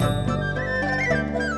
Música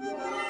Bye.